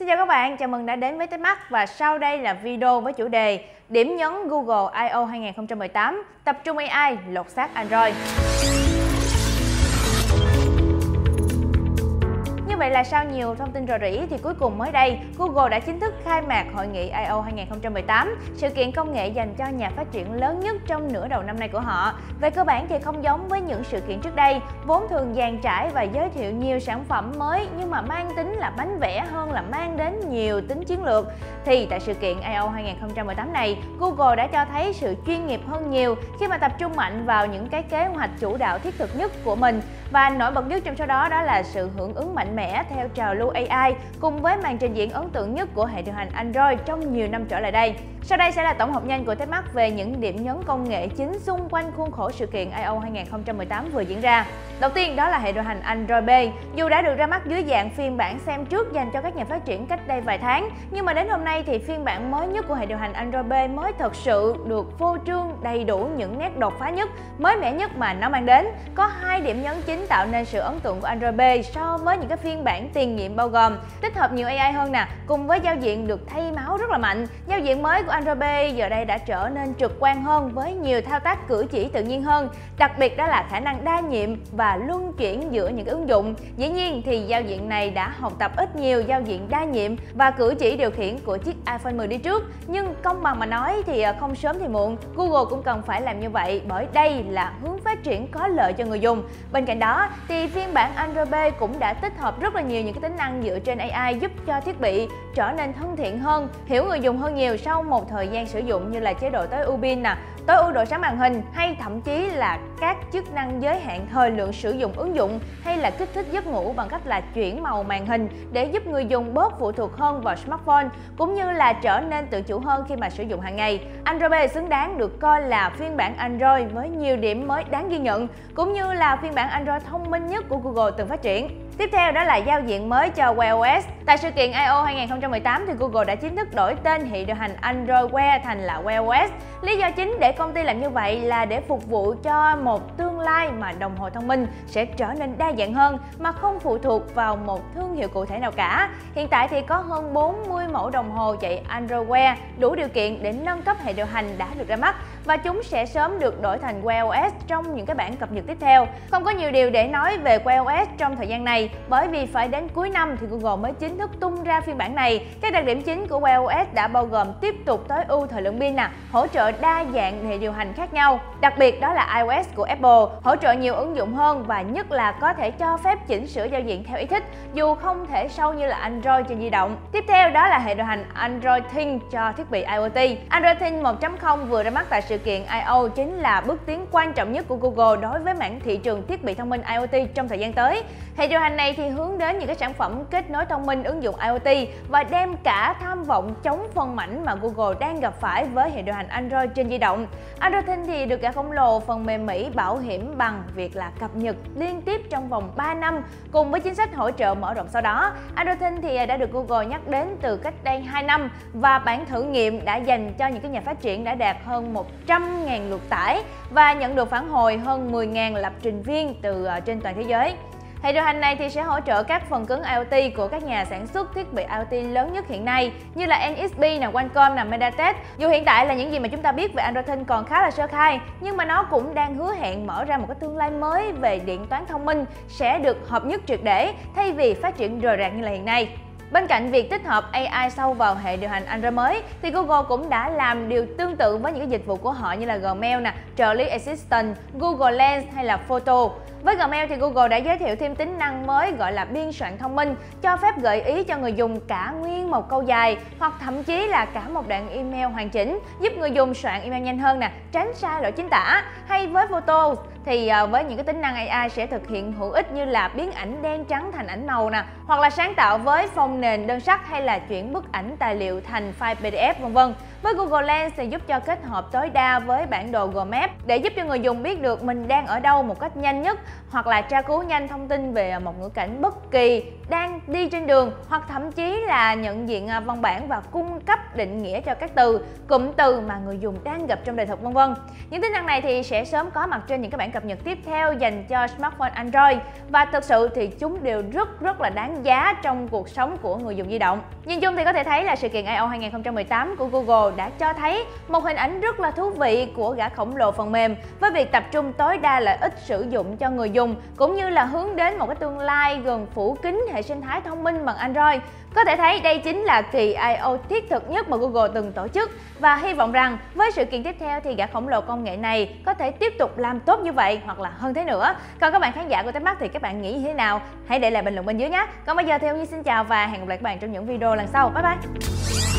Xin chào các bạn, chào mừng đã đến với TechMark và sau đây là video với chủ đề Điểm nhấn Google I.O. 2018 Tập trung AI lột xác Android là sau nhiều thông tin rò rỉ thì cuối cùng mới đây, Google đã chính thức khai mạc hội nghị I.O. 2018, sự kiện công nghệ dành cho nhà phát triển lớn nhất trong nửa đầu năm nay của họ. Về cơ bản thì không giống với những sự kiện trước đây, vốn thường dàn trải và giới thiệu nhiều sản phẩm mới nhưng mà mang tính là bánh vẽ hơn là mang đến nhiều tính chiến lược. Thì tại sự kiện I.O. 2018 này, Google đã cho thấy sự chuyên nghiệp hơn nhiều khi mà tập trung mạnh vào những cái kế hoạch chủ đạo thiết thực nhất của mình và nổi bật nhất trong số đó đó là sự hưởng ứng mạnh mẽ theo trào lưu AI cùng với màn trình diễn ấn tượng nhất của hệ điều hành Android trong nhiều năm trở lại đây. Sau đây sẽ là tổng hợp nhanh của TechMark về những điểm nhấn công nghệ chính xung quanh khuôn khổ sự kiện I.O. 2018 vừa diễn ra. Đầu tiên đó là hệ điều hành Android B. Dù đã được ra mắt dưới dạng phiên bản xem trước dành cho các nhà phát triển cách đây vài tháng, nhưng mà đến hôm nay thì phiên bản mới nhất của hệ điều hành Android B mới thật sự được phô trương đầy đủ những nét đột phá nhất, mới mẻ nhất mà nó mang đến. Có hai điểm nhấn chính tạo nên sự ấn tượng của Android B so với những cái phiên bản tiền nhiệm bao gồm tích hợp nhiều AI hơn nè, cùng với giao diện được thay máu rất là mạnh. Giao diện mới của Android B giờ đây đã trở nên trực quan hơn với nhiều thao tác cử chỉ tự nhiên hơn. Đặc biệt đó là khả năng đa nhiệm và luân chuyển giữa những cái ứng dụng. Dĩ nhiên thì giao diện này đã học tập ít nhiều giao diện đa nhiệm và cử chỉ điều khiển của chiếc iPhone 10 đi trước. Nhưng công bằng mà nói thì à, không sớm thì muộn, Google cũng cần phải làm như vậy bởi đây là hướng phát triển có lợi cho người dùng. Bên cạnh đó thì phiên bản Android B cũng đã tích hợp rất là nhiều những cái tính năng dựa trên AI giúp cho thiết bị trở nên thân thiện hơn, hiểu người dùng hơn nhiều sau một thời gian sử dụng như là chế độ tối ưu pin nè, tối ưu độ sáng màn hình hay thậm chí là các chức năng giới hạn thời lượng sử dụng ứng dụng hay là kích thích giấc ngủ bằng cách là chuyển màu màn hình để giúp người dùng bớt phụ thuộc hơn vào smartphone cũng như là trở nên tự chủ hơn khi mà sử dụng hàng ngày. Android B xứng đáng được coi là phiên bản Android với nhiều điểm mới đáng ghi nhận cũng như là phiên bản Android thông minh nhất của Google từng phát triển. Tiếp theo đó là giao diện mới cho Wear OS. Tại sự kiện I.O. 2018 thì Google đã chính thức đổi tên hệ điều hành Android Wear thành là Wear OS. Lý do chính để công ty làm như vậy là để phục vụ cho một tương lai mà đồng hồ thông minh sẽ trở nên đa dạng hơn, mà không phụ thuộc vào một thương hiệu cụ thể nào cả. Hiện tại thì có hơn 40 mẫu đồng hồ chạy Android Wear đủ điều kiện để nâng cấp hệ điều hành đã được ra mắt và chúng sẽ sớm được đổi thành Wear OS trong những cái bản cập nhật tiếp theo. Không có nhiều điều để nói về Wear OS trong thời gian này bởi vì phải đến cuối năm thì Google mới chính thức tung ra phiên bản này. Các đặc điểm chính của Wear OS đã bao gồm tiếp tục tối ưu thời lượng pin nè, hỗ trợ đa dạng hệ điều hành khác nhau. Đặc biệt đó là iOS của Apple, hỗ trợ nhiều ứng dụng hơn và nhất là có thể cho phép chỉnh sửa giao diện theo ý thích dù không thể sâu như là Android trên di động. Tiếp theo đó là hệ điều hành Android Thing cho thiết bị IoT. Android Thing 1.0 vừa ra mắt tại sự kiện I.O. chính là bước tiến quan trọng nhất của Google đối với mảng thị trường thiết bị thông minh IoT trong thời gian tới. Hệ điều hành này thì hướng đến những cái sản phẩm kết nối thông minh ứng dụng IoT và đem cả tham vọng chống phân mảnh mà Google đang gặp phải với hệ điều hành Android trên di động. Android Thing thì được gã khổng lồ phần mềm Mỹ bảo hiểm bằng việc là cập nhật liên tiếp trong vòng 3 năm cùng với chính sách hỗ trợ mở rộng sau đó. Android Thing thì đã được Google nhắc đến từ cách đây 2 năm và bản thử nghiệm đã dành cho những cái nhà phát triển đã đạt hơn 100.000 lượt tải và nhận được phản hồi hơn 10.000 lập trình viên từ ờ, trên toàn thế giới. Hệ điều hành này thì sẽ hỗ trợ các phần cứng IoT của các nhà sản xuất thiết bị IoT lớn nhất hiện nay như là NXP, nè, Qualcomm, nè, MediaTek. Dù hiện tại là những gì mà chúng ta biết về Android Thing còn khá là sơ khai, nhưng mà nó cũng đang hứa hẹn mở ra một cái tương lai mới về điện toán thông minh sẽ được hợp nhất triệt để thay vì phát triển rời rạc như là hiện nay. Bên cạnh việc tích hợp AI sâu vào hệ điều hành Android mới thì Google cũng đã làm điều tương tự với những cái dịch vụ của họ như là Gmail nè, trợ lý Assistant, Google Lens hay là Photo. Với Gmail thì Google đã giới thiệu thêm tính năng mới gọi là biên soạn thông minh, cho phép gợi ý cho người dùng cả nguyên một câu dài hoặc thậm chí là cả một đoạn email hoàn chỉnh, giúp người dùng soạn email nhanh hơn nè, tránh sai lỗi chính tả. Hay với Photos thì ờ, với những cái tính năng AI sẽ thực hiện hữu ích như là biến ảnh đen trắng thành ảnh màu nè, hoặc là sáng tạo với phông nền đơn sắc hay là chuyển bức ảnh tài liệu thành file PDF vân vân. Với Google Lens thì giúp cho kết hợp tối đa với bản đồ Google Maps để giúp cho người dùng biết được mình đang ở đâu một cách nhanh nhất hoặc là tra cứu nhanh thông tin về một ngữ cảnh bất kỳ đang đi trên đường hoặc thậm chí là nhận diện à, văn bản và cung cấp định nghĩa cho các từ, cụm từ mà người dùng đang gặp trong đời thực vân vân. Những tính năng này thì sẽ sớm có mặt trên những cái bản cập nhật tiếp theo dành cho smartphone Android và thực sự thì chúng đều rất rất là đáng đáng giá trong cuộc sống của người dùng di động. Nhìn chung thì có thể thấy là sự kiện I.O. 2018 của Google đã cho thấy một hình ảnh rất là thú vị của gã khổng lồ phần mềm với việc tập trung tối đa lợi ích sử dụng cho người dùng, cũng như là hướng đến một cái tương lai gần phủ kính hệ sinh thái thông minh bằng Android. Có thể thấy đây chính là kỳ I.O. thiết thực nhất mà Google từng tổ chức và hy vọng rằng với sự kiện tiếp theo thì gã khổng lồ công nghệ này có thể tiếp tục làm tốt như vậy hoặc là hơn thế nữa. Còn các bạn khán giả của Tech Mắt thì các bạn nghĩ như thế nào? Hãy để lại bình luận bên dưới nhé. Còn bây giờ thì Ông Nhi xin chào và hẹn gặp lại các bạn trong những video lần sau. Bye bye!